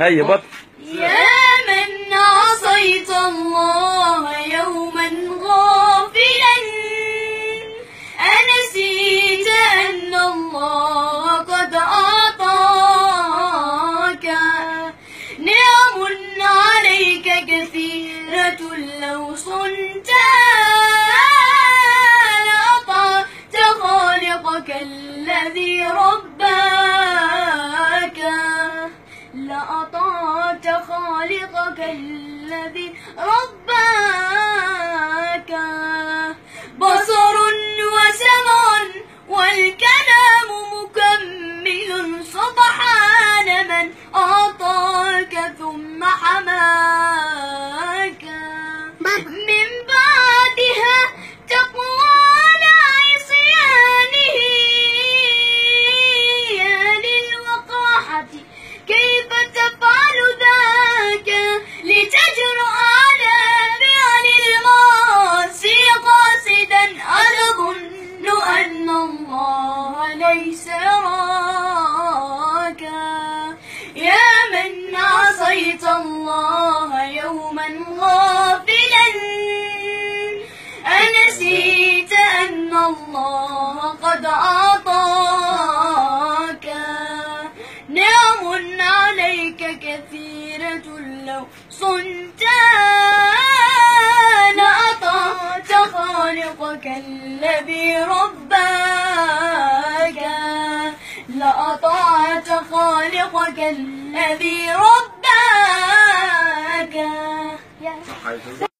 هيا بط. يا من عصيت الله يوما غافلا. أنسيت أن الله قد أعطاك. نعم عليك كثيرة لو صنتها لأطعت خالقك الذي رباك لأطعت خالقك الذي رباك. بصر وسمع والكلام عصيت الله يوما غافلا. أنسيت أن الله قد أعطاك. نعم عليك كثيرة لو صنتها لأطعت خالقك الذي رباك. لأطعت خالقك الذي رباك 那还是。